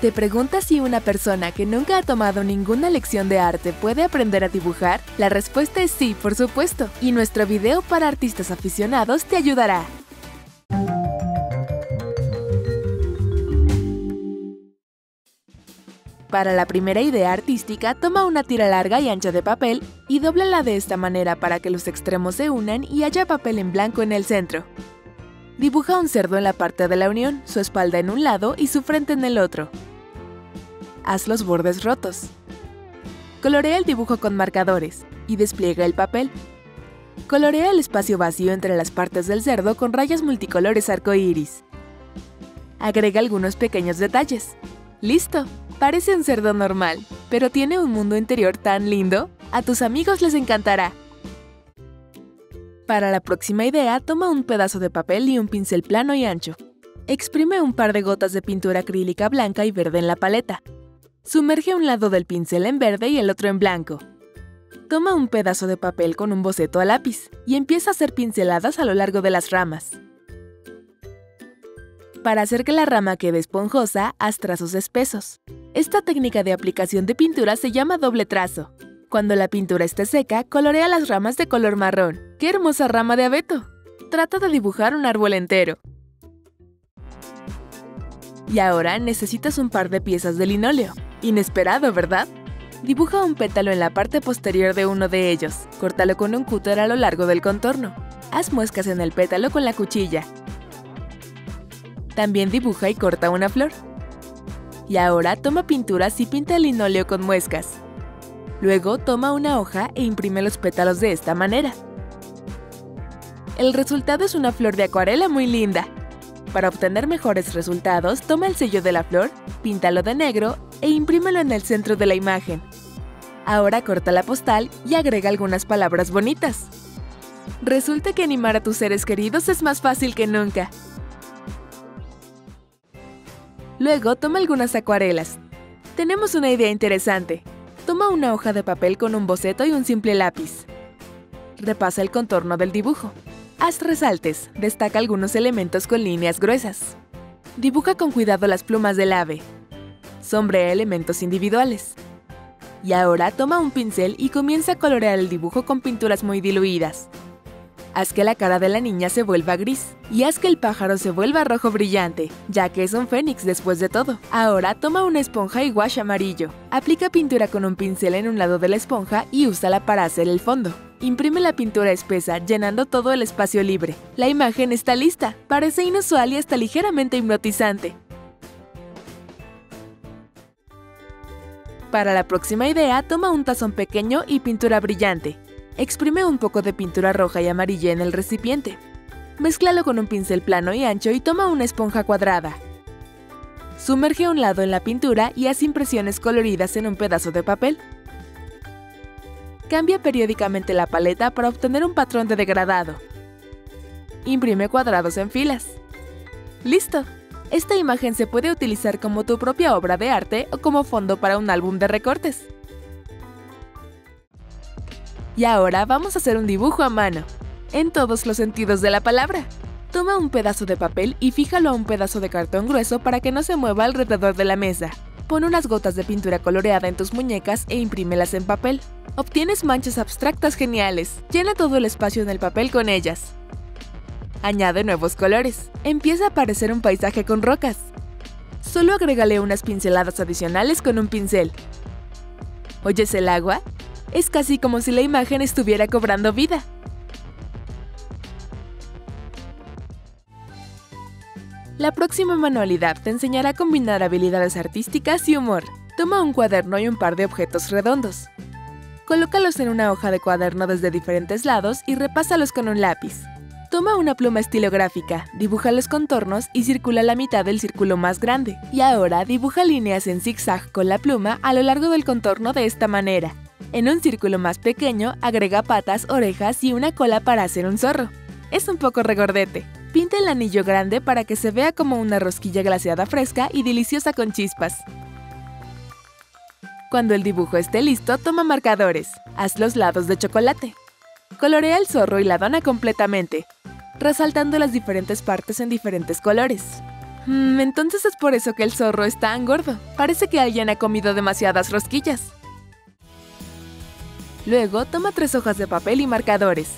¿Te preguntas si una persona que nunca ha tomado ninguna lección de arte puede aprender a dibujar? La respuesta es sí, por supuesto, y nuestro video para artistas aficionados te ayudará. Para la primera idea artística, toma una tira larga y ancha de papel y dóblala de esta manera para que los extremos se unan y haya papel en blanco en el centro. Dibuja un cerdo en la parte de la unión, su espalda en un lado y su frente en el otro. Haz los bordes rotos. Colorea el dibujo con marcadores y despliega el papel. Colorea el espacio vacío entre las partes del cerdo con rayas multicolores arcoíris. Agrega algunos pequeños detalles. ¡Listo! Parece un cerdo normal, pero tiene un mundo interior tan lindo. A tus amigos les encantará. Para la próxima idea, toma un pedazo de papel y un pincel plano y ancho. Exprime un par de gotas de pintura acrílica blanca y verde en la paleta. Sumerge un lado del pincel en verde y el otro en blanco. Toma un pedazo de papel con un boceto a lápiz y empieza a hacer pinceladas a lo largo de las ramas. Para hacer que la rama quede esponjosa, haz trazos espesos. Esta técnica de aplicación de pintura se llama doble trazo. Cuando la pintura esté seca, colorea las ramas de color marrón. ¡Qué hermosa rama de abeto! Trata de dibujar un árbol entero. Y ahora necesitas un par de piezas de linóleo. Inesperado, ¿verdad? Dibuja un pétalo en la parte posterior de uno de ellos. Córtalo con un cúter a lo largo del contorno. Haz muescas en el pétalo con la cuchilla. También dibuja y corta una flor. Y ahora toma pinturas y pinta el linóleo con muescas. Luego toma una hoja e imprime los pétalos de esta manera. El resultado es una flor de acuarela muy linda. Para obtener mejores resultados, toma el sello de la flor, píntalo de negro e imprímelo en el centro de la imagen. Ahora corta la postal y agrega algunas palabras bonitas. Resulta que animar a tus seres queridos es más fácil que nunca. Luego toma algunas acuarelas. Tenemos una idea interesante. Toma una hoja de papel con un boceto y un simple lápiz. Repasa el contorno del dibujo. Haz resaltes, destaca algunos elementos con líneas gruesas. Dibuja con cuidado las plumas del ave. Sombrea elementos individuales. Y ahora toma un pincel y comienza a colorear el dibujo con pinturas muy diluidas. Haz que la cara de la niña se vuelva gris y haz que el pájaro se vuelva rojo brillante, ya que es un fénix después de todo. Ahora toma una esponja y wash amarillo. Aplica pintura con un pincel en un lado de la esponja y úsala para hacer el fondo. Imprime la pintura espesa, llenando todo el espacio libre. La imagen está lista. Parece inusual y hasta ligeramente hipnotizante. Para la próxima idea, toma un tazón pequeño y pintura brillante. Exprime un poco de pintura roja y amarilla en el recipiente. Mézclalo con un pincel plano y ancho y toma una esponja cuadrada. Sumerge un lado en la pintura y haz impresiones coloridas en un pedazo de papel. Cambia periódicamente la paleta para obtener un patrón de degradado. Imprime cuadrados en filas. ¡Listo! Esta imagen se puede utilizar como tu propia obra de arte o como fondo para un álbum de recortes. Y ahora vamos a hacer un dibujo a mano, en todos los sentidos de la palabra. Toma un pedazo de papel y fíjalo a un pedazo de cartón grueso para que no se mueva alrededor de la mesa. Pon unas gotas de pintura coloreada en tus muñecas e imprímelas en papel. Obtienes manchas abstractas geniales. Llena todo el espacio en el papel con ellas. Añade nuevos colores. Empieza a aparecer un paisaje con rocas. Solo agrégale unas pinceladas adicionales con un pincel. ¿Oyes el agua? Es casi como si la imagen estuviera cobrando vida. La próxima manualidad te enseñará a combinar habilidades artísticas y humor. Toma un cuaderno y un par de objetos redondos. Colócalos en una hoja de cuaderno desde diferentes lados y repásalos con un lápiz. Toma una pluma estilográfica, dibuja los contornos y circula la mitad del círculo más grande. Y ahora dibuja líneas en zigzag con la pluma a lo largo del contorno de esta manera. En un círculo más pequeño, agrega patas, orejas y una cola para hacer un zorro. Es un poco regordete. Pinta el anillo grande para que se vea como una rosquilla glaseada fresca y deliciosa con chispas. Cuando el dibujo esté listo, toma marcadores. Haz los lados de chocolate. Colorea el zorro y la dona completamente, resaltando las diferentes partes en diferentes colores. Mm, entonces es por eso que el zorro está tan gordo. Parece que alguien ha comido demasiadas rosquillas. Luego, toma tres hojas de papel y marcadores.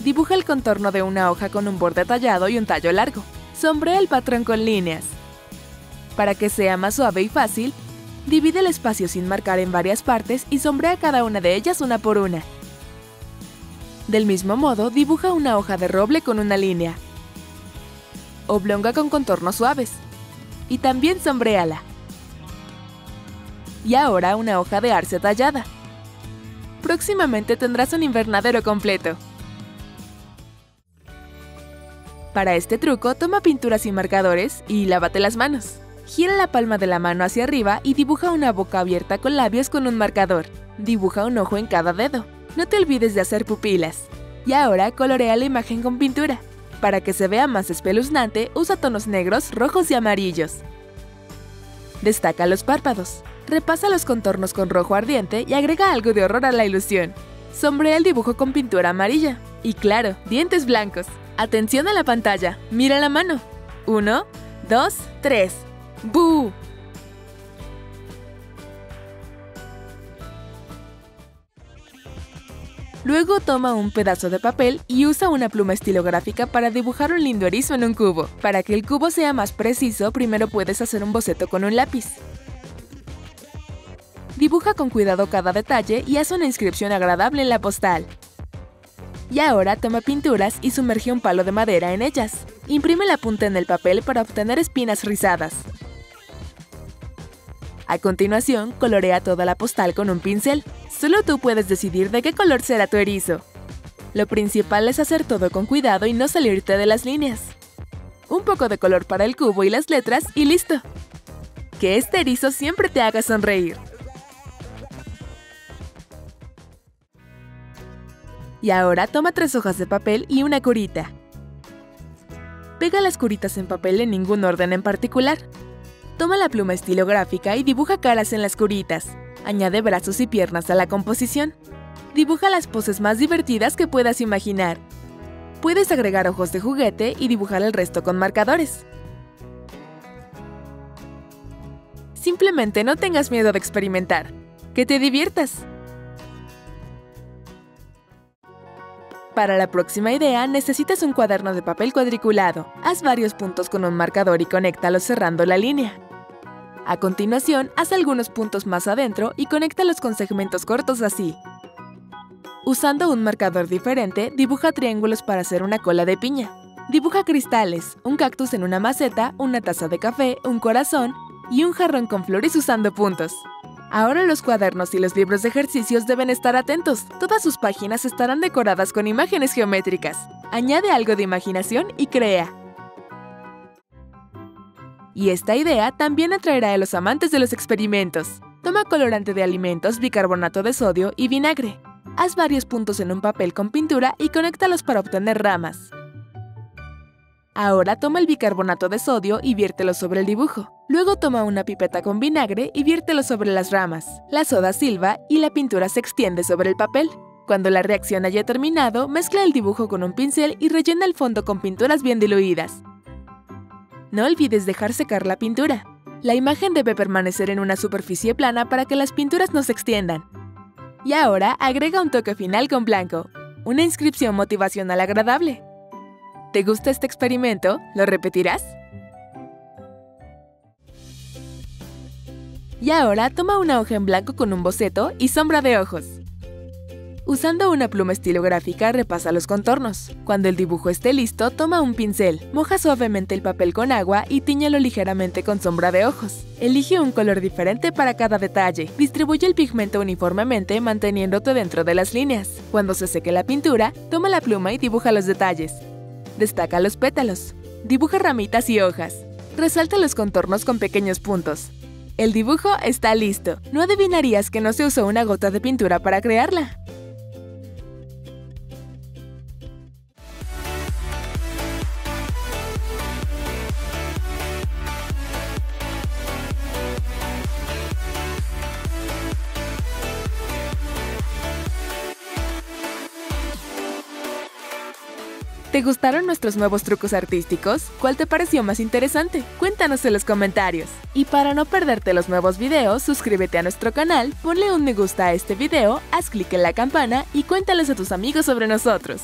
Dibuja el contorno de una hoja con un borde tallado y un tallo largo. Sombrea el patrón con líneas. Para que sea más suave y fácil, divide el espacio sin marcar en varias partes y sombrea cada una de ellas una por una. Del mismo modo, dibuja una hoja de roble con una línea. Oblonga con contornos suaves. Y también sombréala. Y ahora una hoja de arce tallada. Próximamente tendrás un invernadero completo. Para este truco, toma pinturas y marcadores y lávate las manos. Gira la palma de la mano hacia arriba y dibuja una boca abierta con labios con un marcador. Dibuja un ojo en cada dedo. No te olvides de hacer pupilas. Y ahora colorea la imagen con pintura. Para que se vea más espeluznante, usa tonos negros, rojos y amarillos. Destaca los párpados. Repasa los contornos con rojo ardiente y agrega algo de horror a la ilusión. Sombrea el dibujo con pintura amarilla. Y claro, dientes blancos. Atención a la pantalla. Mira la mano. Uno, dos, tres. ¡Bú! Luego toma un pedazo de papel y usa una pluma estilográfica para dibujar un lindo erizo en un cubo. Para que el cubo sea más preciso, primero puedes hacer un boceto con un lápiz. Dibuja con cuidado cada detalle y haz una inscripción agradable en la postal. Y ahora toma pinturas y sumerge un palo de madera en ellas. Imprime la punta en el papel para obtener espinas rizadas. A continuación, colorea toda la postal con un pincel. Solo tú puedes decidir de qué color será tu erizo. Lo principal es hacer todo con cuidado y no salirte de las líneas. Un poco de color para el cubo y las letras y listo. Que este erizo siempre te haga sonreír. Y ahora toma tres hojas de papel y una curita. Pega las curitas en papel en ningún orden en particular. Toma la pluma estilográfica y dibuja caras en las curitas. Añade brazos y piernas a la composición. Dibuja las poses más divertidas que puedas imaginar. Puedes agregar ojos de juguete y dibujar el resto con marcadores. Simplemente no tengas miedo de experimentar. ¡Que te diviertas! Para la próxima idea necesitas un cuaderno de papel cuadriculado. Haz varios puntos con un marcador y conéctalos cerrando la línea. A continuación, haz algunos puntos más adentro y conéctalos con segmentos cortos así. Usando un marcador diferente, dibuja triángulos para hacer una cola de piña. Dibuja cristales, un cactus en una maceta, una taza de café, un corazón y un jarrón con flores usando puntos. Ahora los cuadernos y los libros de ejercicios deben estar atentos. Todas sus páginas estarán decoradas con imágenes geométricas. Añade algo de imaginación y crea. Y esta idea también atraerá a los amantes de los experimentos. Toma colorante de alimentos, bicarbonato de sodio y vinagre. Haz varios puntos en un papel con pintura y conéctalos para obtener ramas. Ahora toma el bicarbonato de sodio y viértelo sobre el dibujo. Luego toma una pipeta con vinagre y viértelo sobre las ramas. La soda silba y la pintura se extiende sobre el papel. Cuando la reacción haya terminado, mezcla el dibujo con un pincel y rellena el fondo con pinturas bien diluidas. No olvides dejar secar la pintura. La imagen debe permanecer en una superficie plana para que las pinturas no se extiendan. Y ahora agrega un toque final con blanco, una inscripción motivacional agradable. ¿Te gusta este experimento? ¿Lo repetirás? Y ahora toma una hoja en blanco con un boceto y sombra de ojos. Usando una pluma estilográfica repasa los contornos. Cuando el dibujo esté listo, toma un pincel, moja suavemente el papel con agua y tiñalo ligeramente con sombra de ojos. Elige un color diferente para cada detalle. Distribuye el pigmento uniformemente manteniéndote dentro de las líneas. Cuando se seque la pintura, toma la pluma y dibuja los detalles. Destaca los pétalos. Dibuja ramitas y hojas. Resalta los contornos con pequeños puntos. El dibujo está listo. No adivinarías que no se usó una gota de pintura para crearla. ¿Te gustaron nuestros nuevos trucos artísticos? ¿Cuál te pareció más interesante? Cuéntanos en los comentarios. Y para no perderte los nuevos videos, suscríbete a nuestro canal, ponle un me gusta a este video, haz clic en la campana y cuéntales a tus amigos sobre nosotros.